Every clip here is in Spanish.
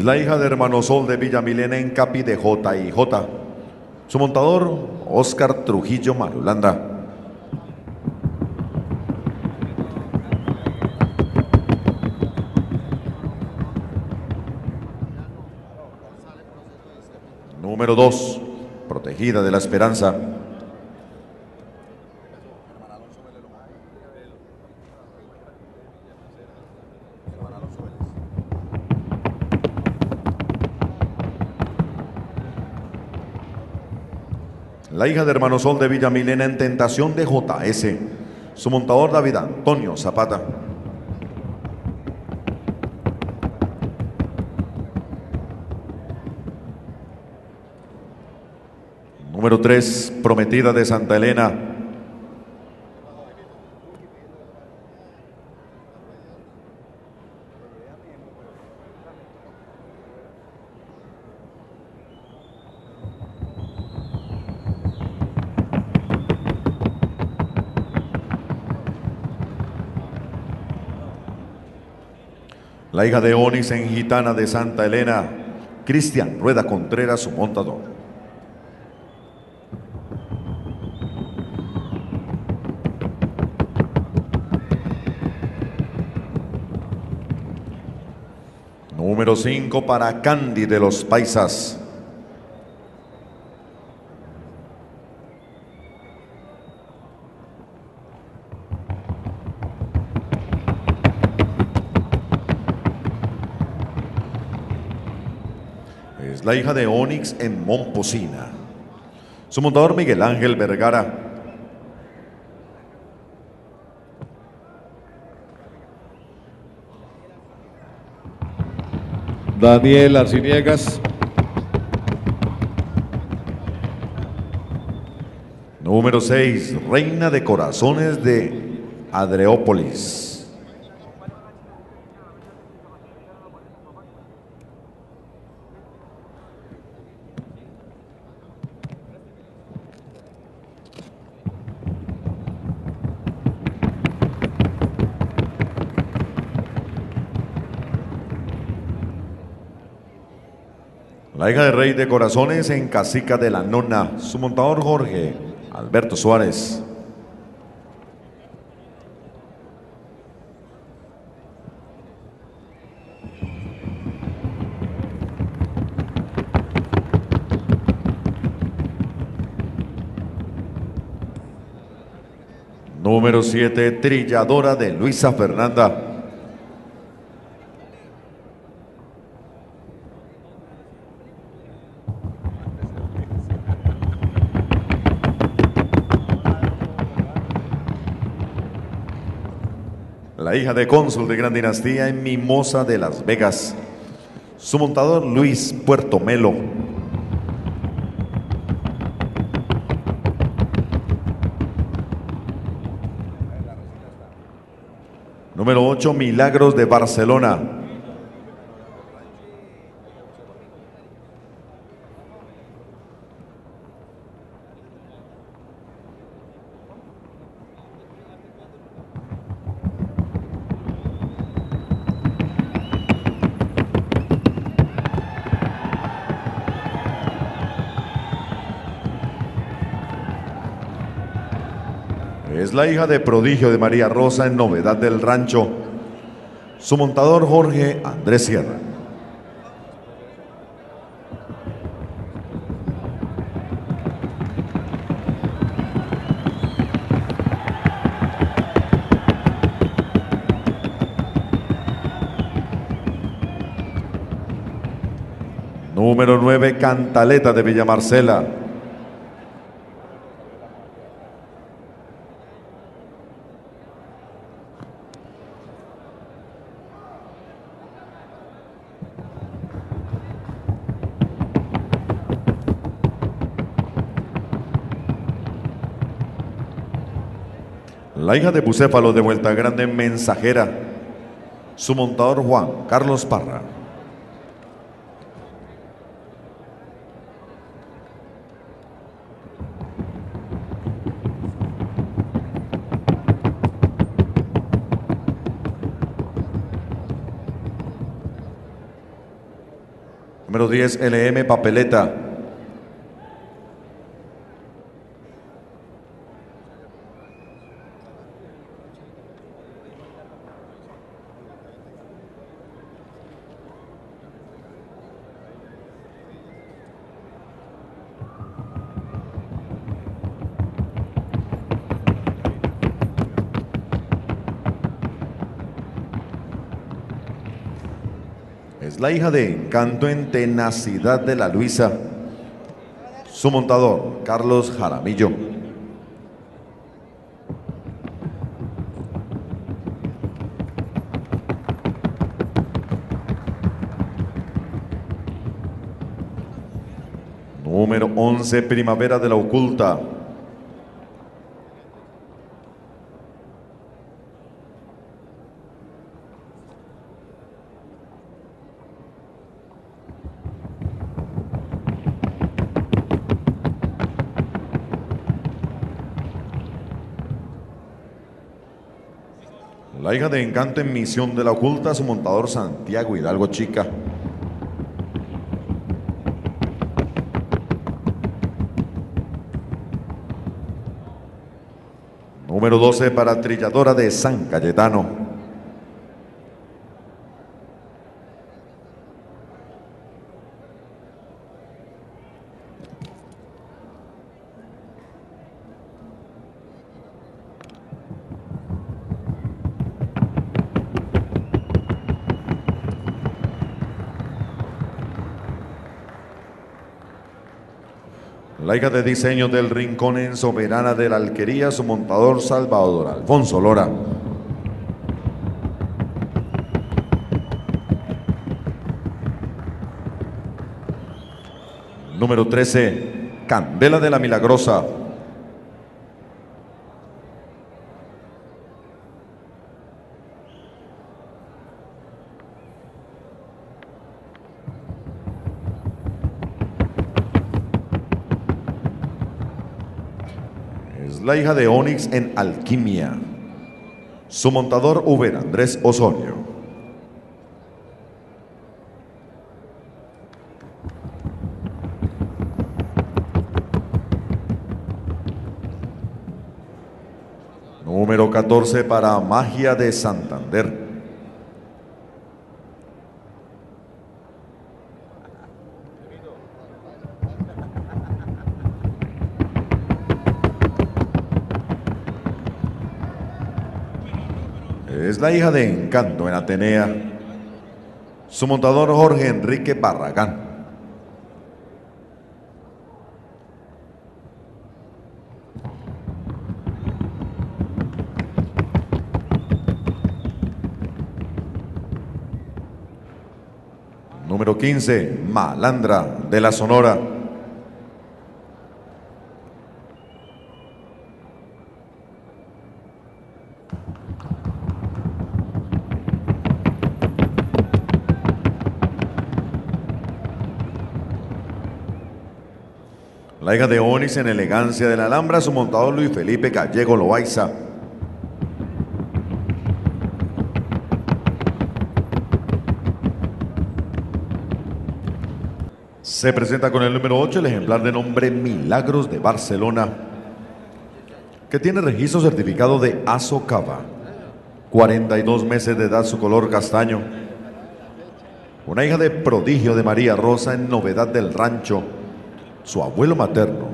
Es la hija de hermano Sol de Villa Milena en Capi de J y J. Su montador, Oscar Trujillo Marulanda. Número 2, protegida de la esperanza. La hija de hermano Sol de Villa Milena en tentación de JS. Su montador David Antonio Zapata. Número 3, Prometida de Santa Elena. La hija de Onix en Gitana de Santa Elena, Cristian Rueda Contreras, su montador. Número 5 para Candy de los Paisas. Es la hija de Onix en Momposina. Su montador Miguel Ángel Vergara. Daniel Arciniegas, Número 6, Reina de Corazones de Adreópolis. La hija de Rey de Corazones en Casica de la Nona. Su montador Jorge Alberto Suárez. Número 7, Trilladora de Luisa Fernanda. Hija de cónsul de gran dinastía en Mimosa de Las Vegas. Su montador Luis Puerto Melo. Número 8, Milagros de Barcelona. Es la hija de prodigio de María Rosa en Novedad del Rancho. Su montador Jorge Andrés Sierra. Número 9, Cantaleta de Villa Marcela. La hija de Bucéfalo de Vuelta Grande Mensajera. Su montador Juan Carlos Parra. Número 10, LM Papeleta. La hija de Encanto en Tenacidad de la Luisa. Su montador, Carlos Jaramillo. Número 11, Primavera de la Oculta. La hija de Encanto en Misión de la Oculta, su montador Santiago Hidalgo Chica. Número 12 para Trilladora de San Cayetano. La hija de diseño del Rincón en Soberana de la Alquería, su montador Salvador Alfonso Lora. Número 13, Candela de la Milagrosa. La hija de Onix en Alquimia. Su montador Uber Andrés Osorio. Número 14 para Magia de Santander. Es la hija de Encanto en Atenea. Su montador Jorge Enrique Barragán. Número 15, Malandra de la Sonora. La hija de Onix en elegancia de la Alhambra, su montador Luis Felipe Gallego Loaiza. Se presenta con el número 8 el ejemplar de nombre Milagros de Barcelona, que tiene registro certificado de Azocava. 42 meses de edad, su color castaño. Una hija de prodigio de María Rosa en Novedad del Rancho. Su abuelo materno,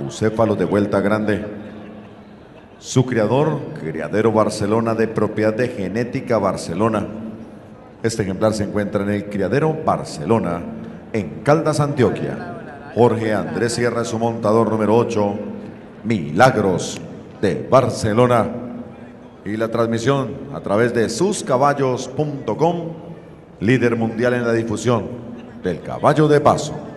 bucéfalo de vuelta grande. Su criador, Criadero Barcelona de propiedad de Genética Barcelona. Este ejemplar se encuentra en el Criadero Barcelona, en Caldas, Antioquia. Jorge Andrés Sierra su montador número 8, Milagros de Barcelona. Y la transmisión a través de suscaballos.com, líder mundial en la difusión del caballo de paso.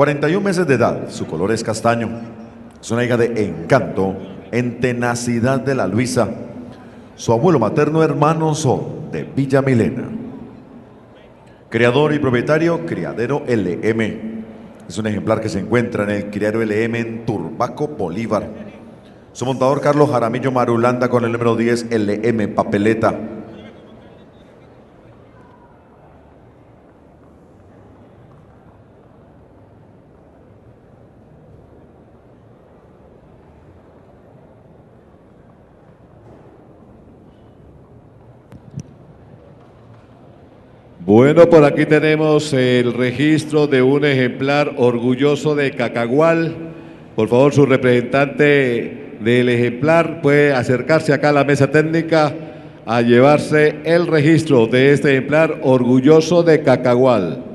41 meses de edad, su color es castaño. Es una hija de encanto, en tenacidad de la Luisa. Su abuelo materno hermano son de Villa Milena. Creador y propietario, Criadero LM. Es un ejemplar que se encuentra en el Criadero LM en Turbaco, Bolívar. Su montador Carlos Jaramillo Marulanda con el número 10 LM Papeleta. Bueno, por aquí tenemos el registro de un ejemplar orgulloso de Cacagual. Por favor, su representante del ejemplar puede acercarse acá a la mesa técnica a llevarse el registro de este ejemplar orgulloso de Cacagual.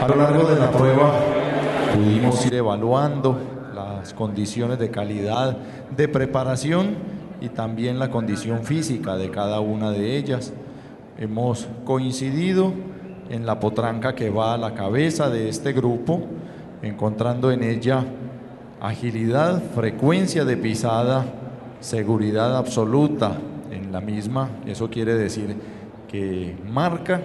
A lo largo de la prueba pudimos ir evaluando las condiciones de calidad de preparación y también la condición física de cada una de ellas. Hemos coincidido en la potranca que va a la cabeza de este grupo, encontrando en ella agilidad, frecuencia de pisada, seguridad absoluta en la misma. Eso quiere decir que marca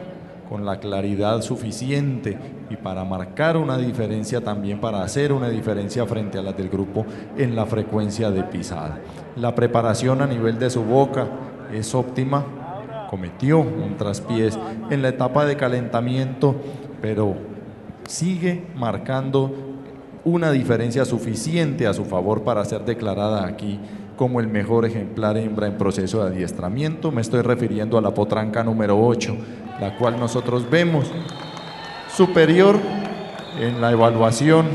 con la claridad suficiente y para marcar una diferencia también, para hacer una diferencia frente a las del grupo en la frecuencia de pisada. La preparación a nivel de su boca es óptima, cometió un traspiés en la etapa de calentamiento, pero sigue marcando una diferencia suficiente a su favor para ser declarada aquí como el mejor ejemplar hembra en proceso de adiestramiento. Me estoy refiriendo a la potranca número 8, la cual nosotros vemos superior en la evaluación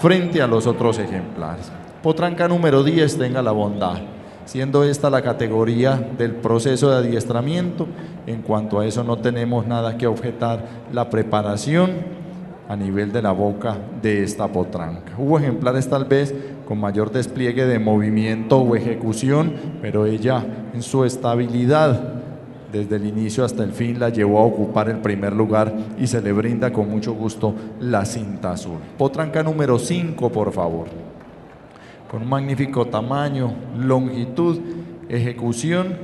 frente a los otros ejemplares. Potranca número 10, tenga la bondad, siendo esta la categoría del proceso de adiestramiento. En cuanto a eso no tenemos nada que objetar. La preparación a nivel de la boca de esta potranca. Hubo ejemplares tal vez con mayor despliegue de movimiento o ejecución, pero ella en su estabilidad desde el inicio hasta el fin la llevó a ocupar el primer lugar y se le brinda con mucho gusto la cinta azul. Potranca número 5, por favor. Con un magnífico tamaño, longitud, ejecución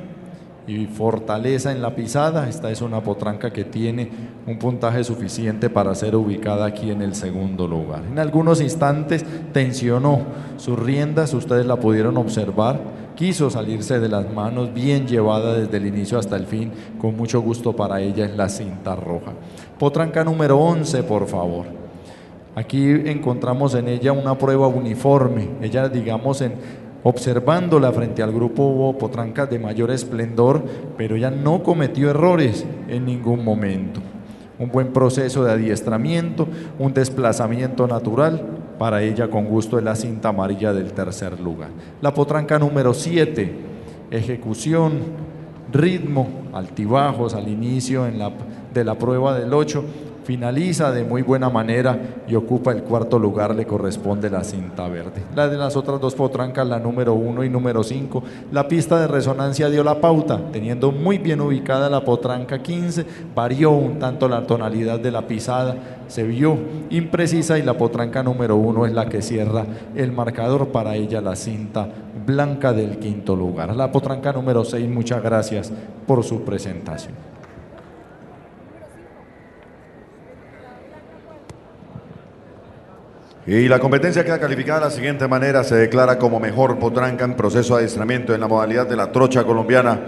y fortaleza en la pisada. Esta es una potranca que tiene un puntaje suficiente para ser ubicada aquí en el segundo lugar. En algunos instantes tensionó sus riendas, ustedes la pudieron observar. Quiso salirse de las manos, bien llevada desde el inicio hasta el fin, con mucho gusto para ella en la cinta roja. Potranca número 11, por favor. Aquí encontramos en ella una prueba uniforme. Ella, digamos, en Observándola frente al grupo hubo potrancas de mayor esplendor, pero ella no cometió errores en ningún momento. Un buen proceso de adiestramiento, un desplazamiento natural, para ella con gusto de la cinta amarilla del tercer lugar. La potranca número 7, ejecución, ritmo, altibajos al inicio en la, de la prueba del 8, finaliza de muy buena manera y ocupa el cuarto lugar, le corresponde la cinta verde. La de las otras dos potrancas, la número uno y número 5, la pista de resonancia dio la pauta, teniendo muy bien ubicada la potranca 15, varió un tanto la tonalidad de la pisada, se vio imprecisa y la potranca número uno es la que cierra el marcador para ella la cinta blanca del quinto lugar. La potranca número 6, muchas gracias por su presentación. Y la competencia queda calificada de la siguiente manera. Se declara como mejor potranca en proceso de adiestramiento en la modalidad de la trocha colombiana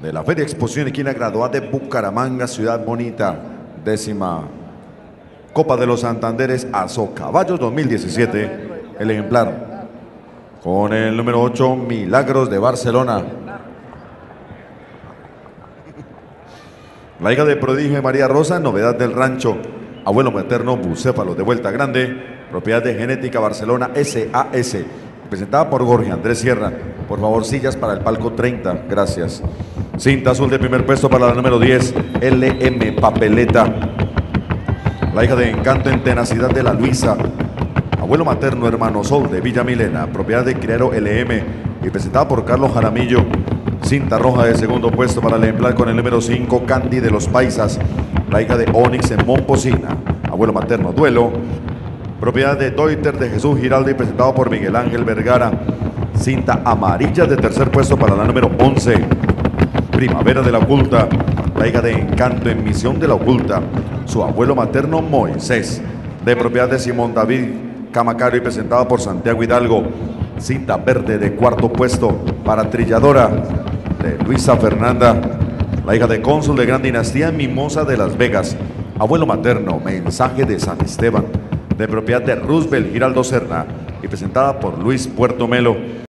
de la Feria Exposición Equina Graduada de Bucaramanga, Ciudad Bonita, décima Copa de los Santanderes Azo Caballos 2017. El ejemplar con el número 8 Milagros de Barcelona. La hija de prodigio María Rosa, novedad del rancho. Abuelo materno bucéfalo de vuelta grande, propiedad de Genética Barcelona SAS, presentada por Jorge Andrés Sierra. Por favor, sillas para el palco 30, gracias. Cinta azul de primer puesto para la número 10, LM Papeleta. La hija de encanto en tenacidad de la Luisa. Abuelo materno hermano Sol de Villa Milena, propiedad de Criero LM y presentada por Carlos Jaramillo. Cinta roja de segundo puesto para el ejemplar con el número 5, Candy de los Paisas. La hija de Onyx en Momposina. Abuelo materno, duelo. Propiedad de Deuter de Jesús Giraldo y presentado por Miguel Ángel Vergara. Cinta amarilla de tercer puesto para la número 11. Primavera de la Oculta. La hija de Encanto en Misión de la Oculta. Su abuelo materno Moisés. De propiedad de Simón David Camacaro y presentado por Santiago Hidalgo. Cinta verde de cuarto puesto para Trilladora de Luisa Fernanda, la hija de cónsul de gran dinastía Mimosa de Las Vegas. Abuelo materno, mensaje de San Esteban, de propiedad de Roosevelt Giraldo Serna y presentada por Luis Puerto Melo.